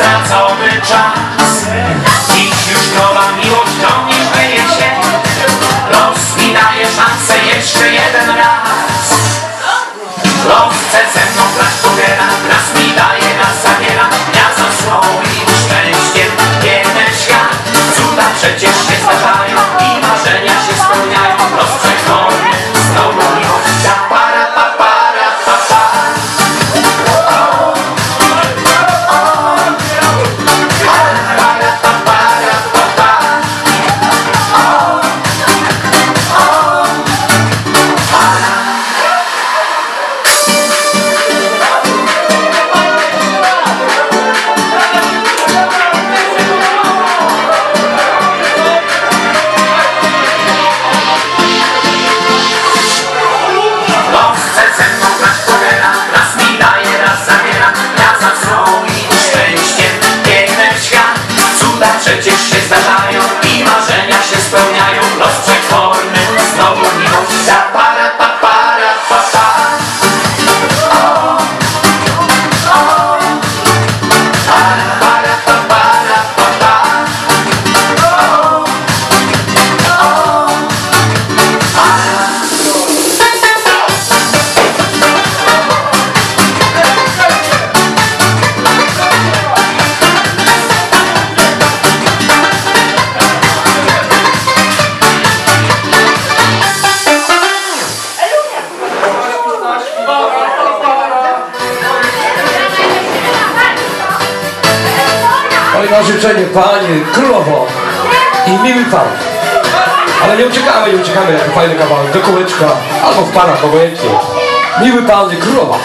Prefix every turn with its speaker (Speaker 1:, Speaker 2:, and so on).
Speaker 1: That's all we been przecież się zdarzają I marzenia się spełniają. Los przekorny znowu miłość Ta
Speaker 2: Oj, na życzenie, Panie, królowo i miły Pan. Ale nie uciekamy, nie uciekamy, jako fajny kawałek, do kółeczka, albo w parach, obojętnie. Miły Pan i królowa.